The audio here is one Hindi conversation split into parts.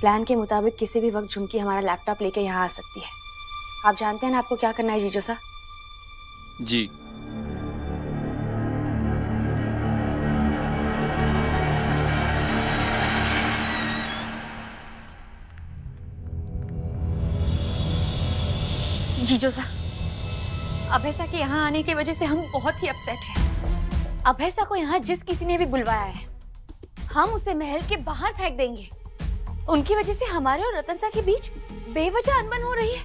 प्लान के मुताबिक किसी भी वक्त झुमकी हमारा लैपटॉप लेके यहाँ आ सकती है। आप जानते हैं ना आपको क्या करना है जीजो सा जी। जीजो सा अभैसा के यहाँ आने की वजह से हम बहुत ही अपसेट हैं। अभैसा को यहाँ जिस किसी ने भी बुलवाया है हम उसे महल के बाहर फेंक देंगे। उनकी वजह से हमारे और रतन सा के बीच बेवजह अनबन हो रही है।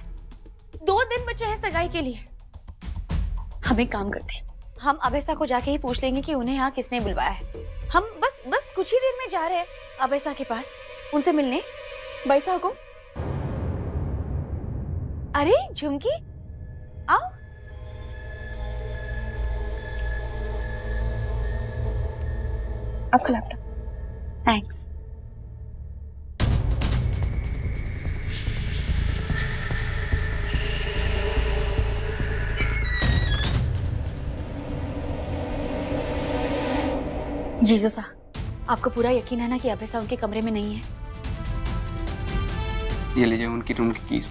दो दिन बचे हैं सगाई के लिए। हम एक काम करते हैं। हम अभैसा को जाके ही पूछ लेंगे कि उन्हें यहाँ किसने बुलवाया है। हम बस बस कुछ ही देर में जा रहे हैं अभैसा के पास। उनसे मिलने। बैसा को? अरे झुमकी। आओ। आपका लैपटॉप थैंक्स जीजो सा, आपको पूरा यकीन है ना कि अभय सा उनके कमरे में नहीं है? ये लीजिए उनकी रूम की कीज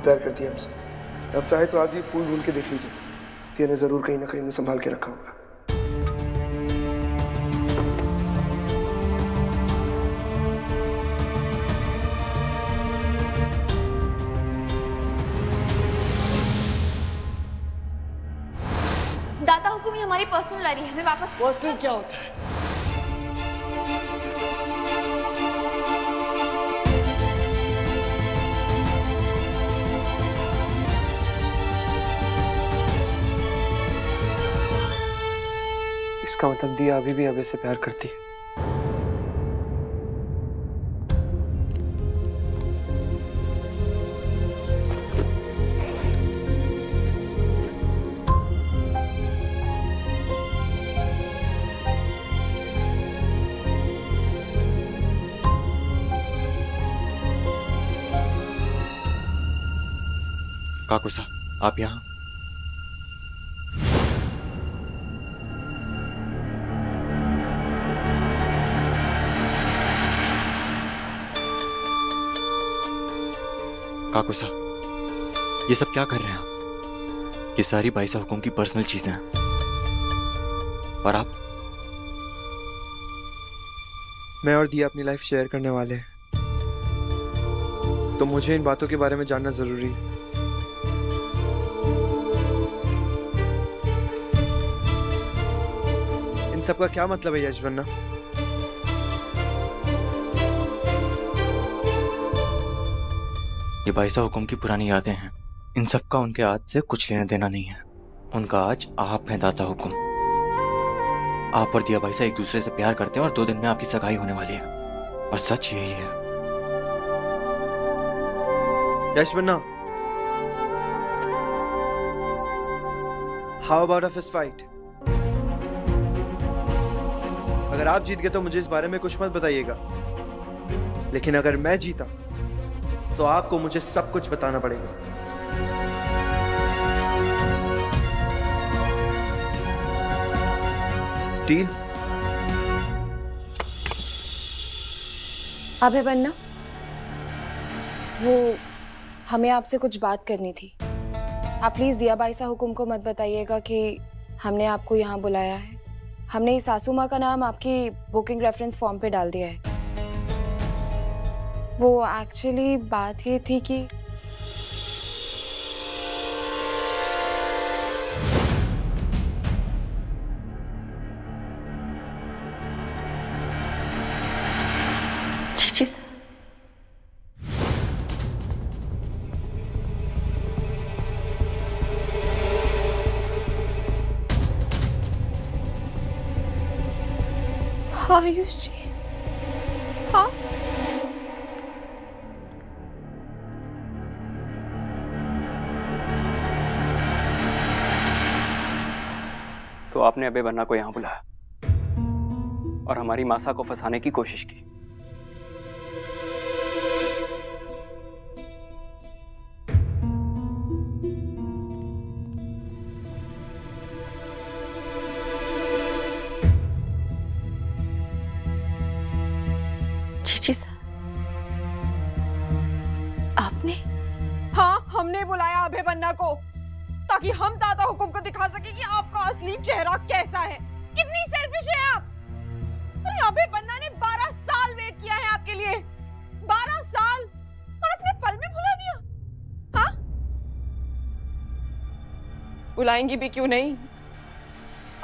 बहुत प्यार करती है हमसे। अब चाहे तो आज ही फूल ढूंढ के देख लीजिए तिया ने ज़रूर कहीं ना कहीं ने संभाल के रखा होगा। दाता हुकुम ही हमारी पर्सनल डायरी है। हमें वापस पर्सनल क्या होता है? इसका मतलब दिया अभी भी अबे से प्यार करती है। काकुसा आप यहाँ? काकुसा ये सब क्या कर रहे हैं आप? ये सारी भाई हुकुम की पर्सनल चीज़ें हैं। और आप? मैं और दिया अपनी लाइफ शेयर करने वाले हैं। तो मुझे इन बातों के बारे में जानना ज़रूरी है। इन सब का क्या मतलब है यश ये बाईसा हुकुम की पुरानी यादें हैं। इन सब का उनके आज से कुछ लेना देना नहीं है। उनका आज आप हैं दाता हुकुम। आप और दिया बाईसा एक दूसरे से प्यार करते हैं और दो दिन में आपकी सगाई होने वाली है। और सच यही है। यश बनना how about a fist fight अगर आप जीत गए तो मुझे इस बारे में कुछ मत बताइएगा। लेकिन अगर मैं जीता तो आपको मुझे सब कुछ बताना पड़ेगा। डील अभय बनना। वो हमें आपसे कुछ बात करनी थी। आप प्लीज़ दिया बाईसा हुकुम को मत बताइएगा कि हमने आपको यहाँ बुलाया है। हमने सासू माँ का नाम आपकी बुकिंग रेफरेंस फॉर्म पे डाल दिया है। वो एक्चुअली बात ये थी कि आयुष जी। तो आपने अबे बन्ना को यहाँ बुलाया। और हमारी मासा को फंसाने की कोशिश की। साहब आपने? हाँ हमने बुलाया अभय बन्ना को ताकि हम दादा हुकुम को दिखा सके कि आपका असली चेहरा कैसा है। कितनी सेल्फिश है आप। अरे अभय बन्ना ने 12 साल वेट किया है आपके लिए। 12 साल। और अपने पल में भुला दिया। हाँ? बुलाएँगी भी क्यों नहीं?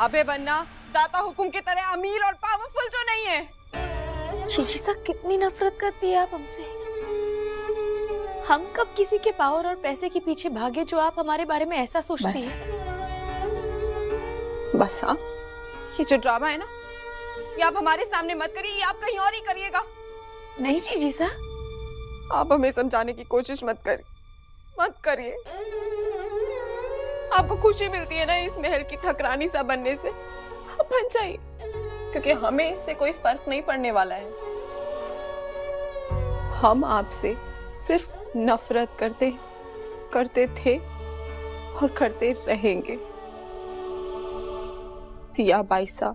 अभय बन्ना दाता हुकुम की तरह अमीर और पावरफुल जो नहीं है। साहब कितनी नफरत करती है आप हमसे? हम कब किसी के पावर और पैसे के पीछे भागे जो आप हमारे बारे में ऐसा सोचती हैं? बस हाँ। ये जो ड्रामा है ना ये आप हमारे सामने मत करिए ये आप कहीं और ही करिएगा। नहीं जीजी साहब आप हमें समझाने की कोशिश मत करिए मत करिए। आपको खुशी मिलती है ना इस महल की ठकरानी सा बनने से। आप बन जाइए क्योंकि हमें इससे कोई फ़र्क नहीं पड़ने वाला है। हम आपसे सिर्फ़ नफरत करते करते थे और करते रहेंगे। दिया बाईसा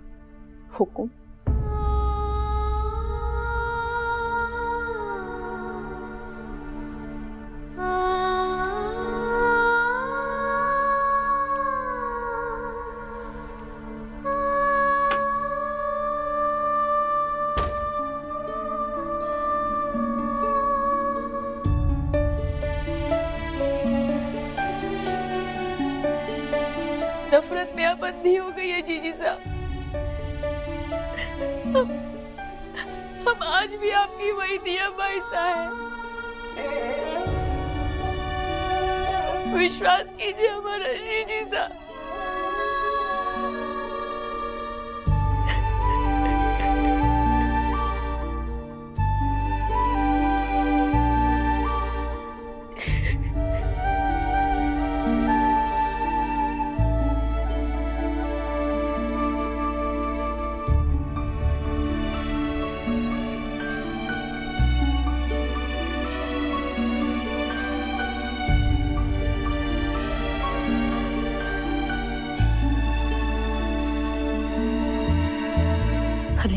हुकुम। भी वही दिया पैसा है विश्वास कीजिए हमारा जी जी साहब।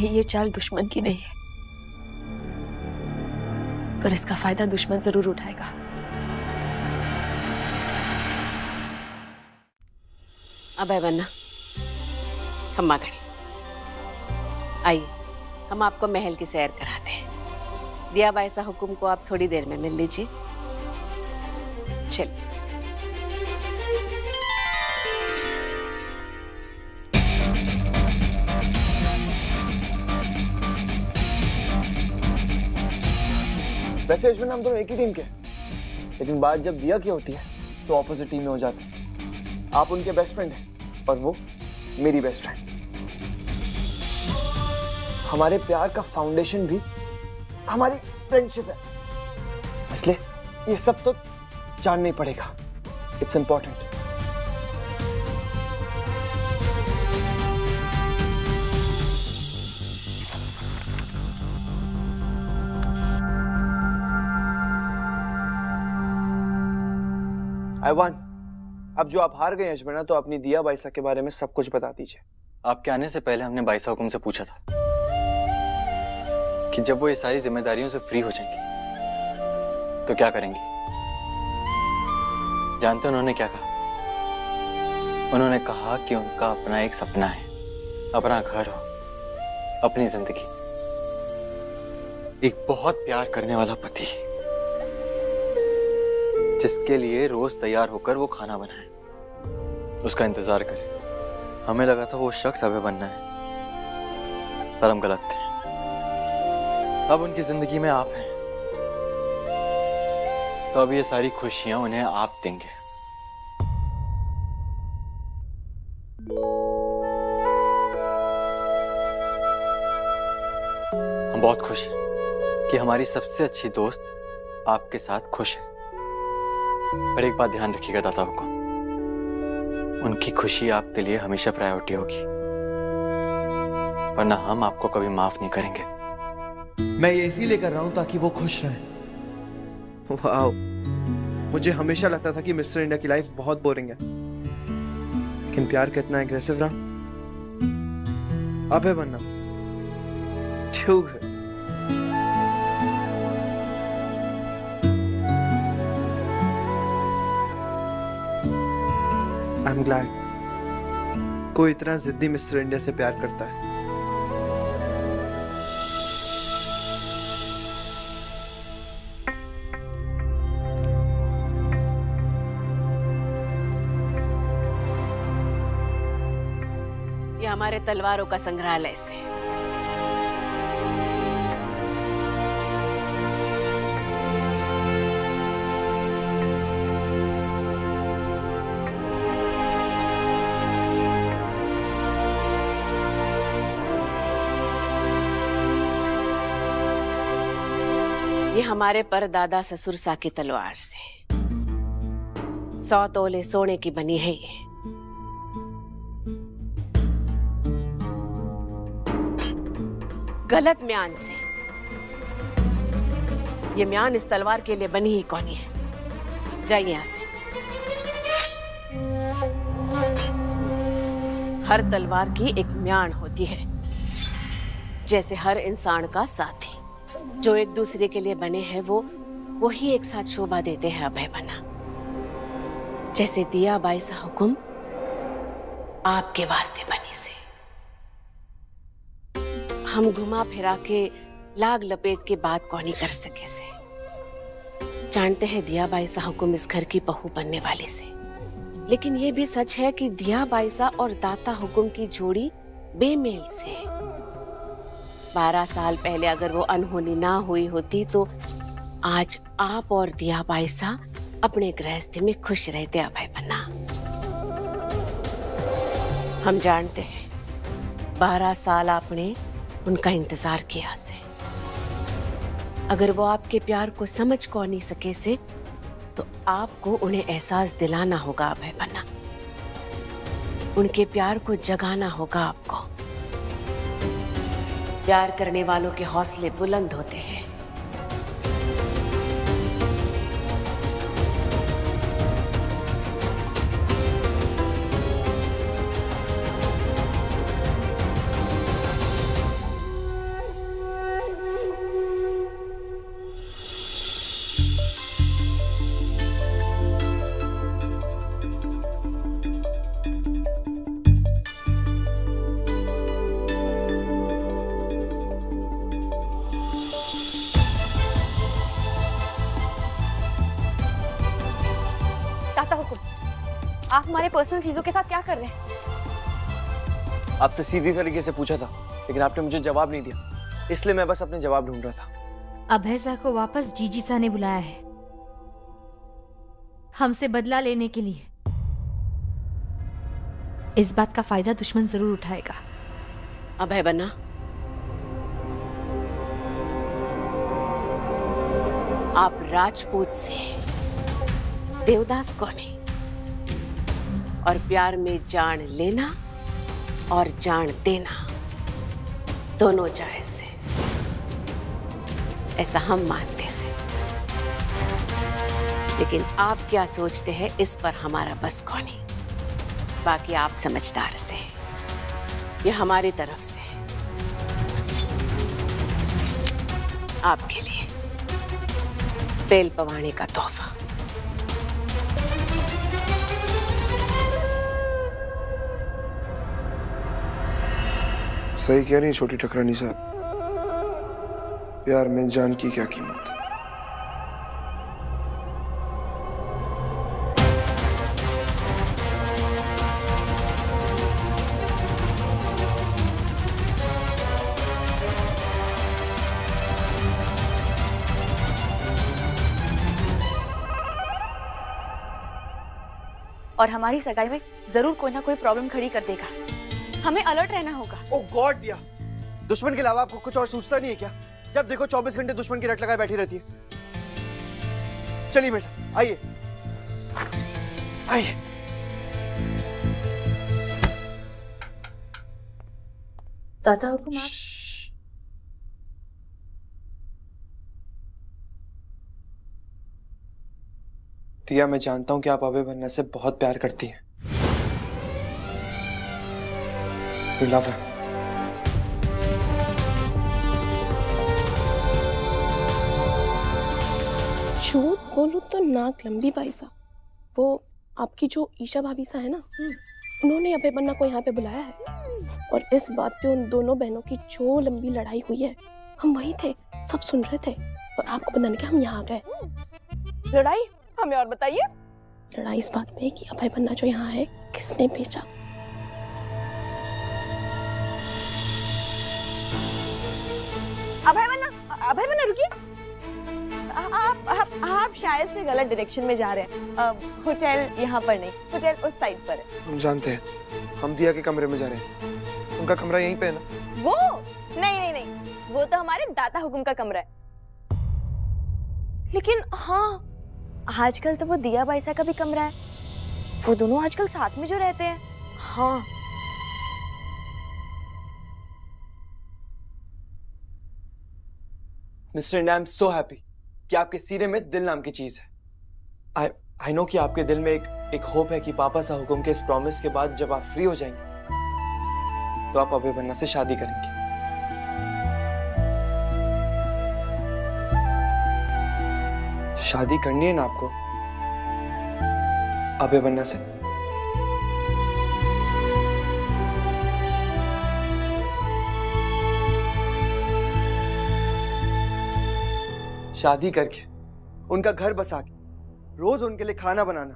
भले ये चाल दुश्मन की नहीं है। पर इसका फ़ायदा दुश्मन ज़रूर उठाएगा। बन्ना हम आ खड़े। आइए, हम आपको महल की सैर कराते हैं। दिया बायसा हुकुम को आप थोड़ी देर में मिल लीजिए। चलिए। वैसे इसमें हम दोनों एक ही टीम के लेकिन बात जब दिया की होती है तो ऑपोजिट टीम में हो जाते हैं। आप उनके बेस्ट फ्रेंड हैं, और वो मेरी बेस्ट फ्रेंड हमारे प्यार का फाउंडेशन भी हमारी फ्रेंडशिप है। इसलिए ये सब तो जानना ही पड़ेगा। इट्स इंपॉर्टेंट वन अब जो आप हार गए यशमना तो अपनी दिया बाइसा के बारे में सब कुछ बता दीजिए। आपके आने से पहले हमने बाईसा हुकुम से पूछा था कि जब वो ये सारी जिम्मेदारियों से फ्री हो जाएँगी तो क्या करेंगी? जानते उन्होंने क्या कहा? उन्होंने कहा कि उनका अपना एक सपना है। अपना घर हो, अपनी ज़िंदगी। एक बहुत प्यार करने वाला पति। जिसके लिए रोज तैयार होकर वो खाना बनाए। उसका इंतज़ार करे। हमें लगा था वो शख्स अभय बनना है, पर हम गलत थे। अब उनकी ज़िंदगी में आप हैं। तो अब ये सारी खुशियाँ उन्हें आप देंगे। हम बहुत खुश हैं कि हमारी सबसे अच्छी दोस्त आपके साथ खुश है। पर एक बात ध्यान रखिएगा दादा हुकुम उनकी खुशी आपके लिए हमेशा प्रायोरिटी होगी। वरना हम आपको कभी माफ़ नहीं करेंगे। मैं ये इसीलिए कर रहा हूँ ताकि वो खुश रहे। वाओ। मुझे हमेशा लगता था कि मिस्टर इंडिया की लाइफ बहुत बोरिंग है। लेकिन प्यार कितना एग्रेसिव रहा। अबे बनना ठीक है। एम कोई इतना जिद्दी मिस्टर इंडिया से प्यार करता है ये हमारे तलवारों का संग्रहालय से है। हमारे परदादा ससुर सा की तलवार से। सौ तोले सोने की बनी है ये। गलत म्यान से। ये म्यान इस तलवार के लिए बनी ही कौनी है जाइए यहाँ से। हर तलवार की एक म्यान होती है, जैसे हर इंसान का साथी। जो एक दूसरे के लिए बने हैं, वो, वही एक साथ शोभा देते हैं अभय बना जैसे दिया बाई सा हुक्म आपके वास्ते बनी से। हम घुमा फिरा के लाग लपेट के बात कौनी कर सके से। जानते हैं दिया बाईसा हुकुम इस घर की बहू बनने वाले से। लेकिन ये भी सच है कि दिया बाईसा और दाता हुकुम की जोड़ी बेमेल से। है। बारह साल पहले अगर वो अनहोनी ना हुई होती तो आज आप और दिया बाईसा अपने गृहस्थी में खुश रहते अभय बन्ना हम जानते हैं, बारह साल आपने उनका इंतज़ार किया से। अगर वो आपके प्यार को समझ को नहीं सके से तो आपको उन्हें एहसास दिलाना होगा अभय बन्ना उनके प्यार को जगाना होगा आपको। प्यार करने वालों के हौसले बुलंद होते हैं। पर्सनल चीज़ों के साथ क्या कर रहे हैं? आपसे सीधी तरीके से पूछा था लेकिन आपने मुझे जवाब नहीं दिया। इसलिए मैं बस अपने जवाब ढूंढ रहा था। अभय सा को वापस जीजी सा ने बुलाया है। हमसे बदला लेने के लिए। इस बात का फ़ायदा दुश्मन ज़रूर उठाएगा। अभय बना आप राजपूत से देवदास कौने और प्यार में जान लेना और जान देना। दोनों जायज़ से। ऐसा हम मानते से। लेकिन आप क्या सोचते हैं, इस पर हमारा बस कौनी बाकी आप समझदार से ये हमारी तरफ़ से आपके लिए। बेल पवाने का तोहफा। सही कह रही छोटी ठकरानी साहब? प्यार में जान की क्या कीमत? और हमारी सगाई में ज़रूर कोई ना कोई प्रॉब्लम खड़ी कर देगा। हमें अलर्ट रहना होगा। ओ गॉड दिया। दुश्मन के अलावा आपको कुछ और सोचता नहीं है क्या? जब देखो 24 घंटे दुश्मन की रट लगाए बैठी रहती है। चलिए मेरे साथ आइए। आइए। दादा हुकुम दिया मैं जानता हूँ कि आप अभय बनना से बहुत प्यार करती हैं। यू लव हिम झूठ बोलूँ तो नाक लंबी भाई साहब वो आपकी जो ईशा भाभी सा है ना उन्होंने अभय बन्ना को यहाँ पे बुलाया है। और इस बात पे उन दोनों बहनों की जो लंबी लड़ाई हुई है हम वहीं थे सब सुन रहे थे। और आपको पता नहीं कि हम यहाँ आ गए। लड़ाई? हमें और बताइए। लड़ाई इस बात पे है कि अभय बन्ना जो यहाँ है किसने भेजा? अभय बन्ना अभय बन्ना रुकिए। आप आप आप शायद से गलत डायरेक्शन में जा रहे हैं। होटल यहाँ पर नहीं होटल उस साइड पर है। हम जानते हैं हम दिया के कमरे में जा रहे हैं। उनका कमरा यहीं पे है ना? वो? नहीं नहीं नहीं वो तो हमारे दाता हुकुम का कमरा है। लेकिन हाँ आजकल तो वो दिया बाईसा का भी कमरा है। वो दोनों आजकल साथ में जो रहते हैं। हाँ mister India I am so happy कि आपके सीने में दिल नाम की चीज़ है। आई आई नो कि आपके दिल में एक एक होप है कि पापा सा हुकुम के इस प्रॉमिस के बाद जब आप फ्री हो जाएँगे तो आप अभय बन्ना से शादी करेंगे। शादी करनी है ना आपको अभय बन्ना से। शादी करके, उनका घर बसा के, रोज उनके लिए खाना बनाना।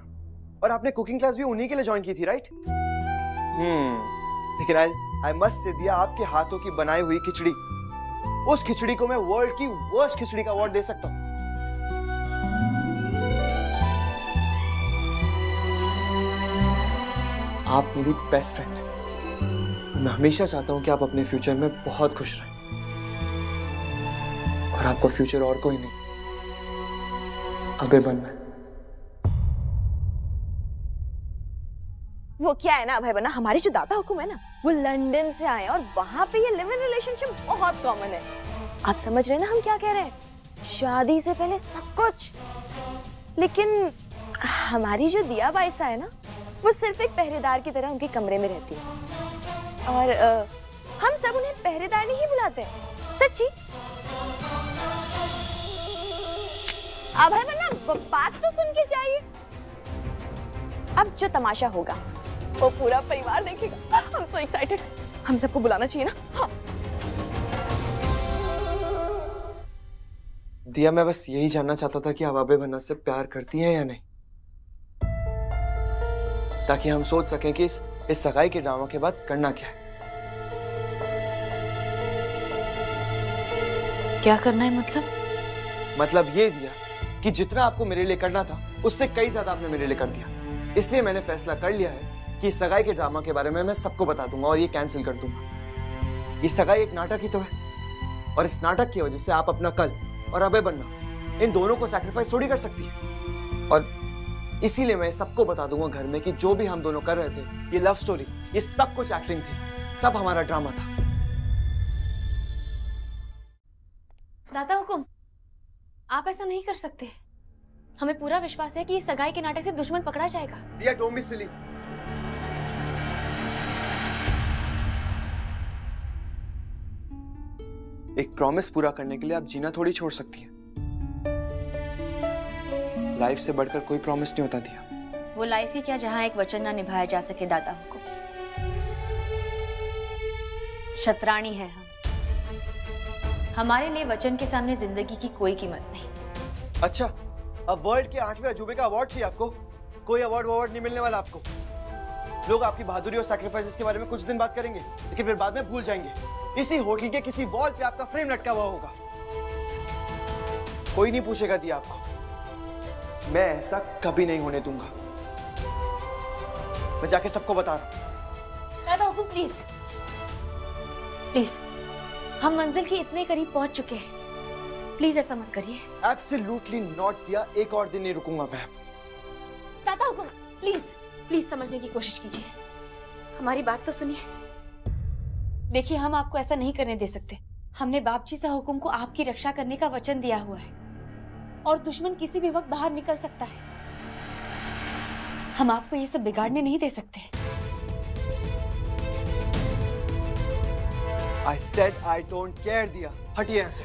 और आपने कुकिंग क्लास भी उन्हीं के लिए ज्वाइन की थी राइट हम्म लेकिन आई आई मस्ट से दिया आपके हाथों की बनाई हुई खिचड़ी। उस खिचड़ी को मैं वर्ल्ड की वर्स्ट खिचड़ी का अवार्ड दे सकता हूँ। आप मेरी बेस्ट फ्रेंड हैं। मैं हमेशा चाहता हूँ कि आप अपने फ्यूचर में बहुत खुश रहें। और आपको फ्यूचर और कोई नहीं। अबे बनना वो क्या है ना अभय बन्ना हमारी जो दादा हुकुम है ना वो लंदन से आए और वहाँ पे ये लिव इन रिलेशनशिप बहुत कॉमन है। आप समझ रहे हैं ना हम क्या कह रहे हैं? शादी से पहले सब कुछ। लेकिन हमारी जो दिया बाईसा है ना वो सिर्फ़ एक पहरेदार की तरह उनके कमरे में रहती है। और अ, हम सब उन्हें पहरेदार नहीं बुलाते। सच्ची? अभय बन्ना ब- बात तो सुन के चाहिए अब जो तमाशा होगा वो पूरा परिवार देखेगा। हम सो एक्साइटेड हम सबको बुलाना चाहिए ना। हाँ। दिया मैं बस यही जानना चाहता था कि आप अबे बनना से प्यार करती हैं या नहीं। ताकि हम सोच सकें कि इस इस सगाई के ड्रामा के बाद करना क्या है। क्या करना है मतलब? मतलब ये दिया कि जितना आपको मेरे लिए करना था, उससे कई ज़्यादा आपने मेरे लिए कर दिया। इसलिए मैंने फैसला कर लिया है कि सगाई के ड्रामा के बारे में मैं सबको बता दूँगा और ये कैंसिल कर दूँगा। ये सगाई एक नाटक ही तो है। और इस नाटक की वजह से आप अपना कल और अबे बनना, इन दोनों को सैक्रिफाइस थोड़ी कर सकती है। और इसीलिए मैं सबको बता दूँगा घर में कि जो भी हम दोनों कर रहे थे, ये लव स्टोरी ये सब कुछ एक्टिंग थी। सब हमारा ड्रामा था। आप ऐसा नहीं कर सकते। हमें पूरा विश्वास है कि इस सगाई के नाटक से दुश्मन पकड़ा जाएगा। दिया डोंट बी सिली एक प्रॉमिस पूरा करने के लिए आप जीना थोड़ी छोड़ सकती हैं। लाइफ से बढ़कर कोई प्रॉमिस नहीं होता दिया। वो लाइफ ही क्या जहाँ एक वचन ना निभाया जा सके दादा हुकुम शतरानी है हम। हमारे लिए वचन के सामने ज़िंदगी की कोई कीमत नहीं। अच्छा अब वर्ल्ड के आठवें अजूबे का अवार्ड चाहिए आपको। कोई अवार्ड अवार्ड नहीं मिलने वाला आपको। लोग आपकी बहादुरी और सैक्रिफाइसेस के बारे में कुछ दिन बात करेंगे लेकिन फिर बाद में भूल जाएँगे। इसी होटल के किसी वॉल पे आपका फ्रेम लटका हुआ होगा। कोई नहीं पूछेगा दिया आपको। मैं ऐसा कभी नहीं होने दूँगा। मैं जाके सबको बता रहा हूँ। प्लीज़ प्लीज़ हम मंजिल के इतने करीब पहुँच चुके हैं। प्लीज़ ऐसा मत करिए। एब्सोल्युटली नॉट दिया। एक और दिन नहीं रुकूँगा मैं। दादा हुकुम। प्लीज़ प्लीज़ समझने की कोशिश कीजिए। हमारी बात तो सुनिए। देखिए हम आपको ऐसा नहीं करने दे सकते। हमने बापजी सा हुकुम को आपकी रक्षा करने का वचन दिया हुआ है। और दुश्मन किसी भी वक्त बाहर निकल सकता है। हम आपको ये सब बिगाड़ने नहीं दे सकते। I said I don't care Diya हटिए यहाँ से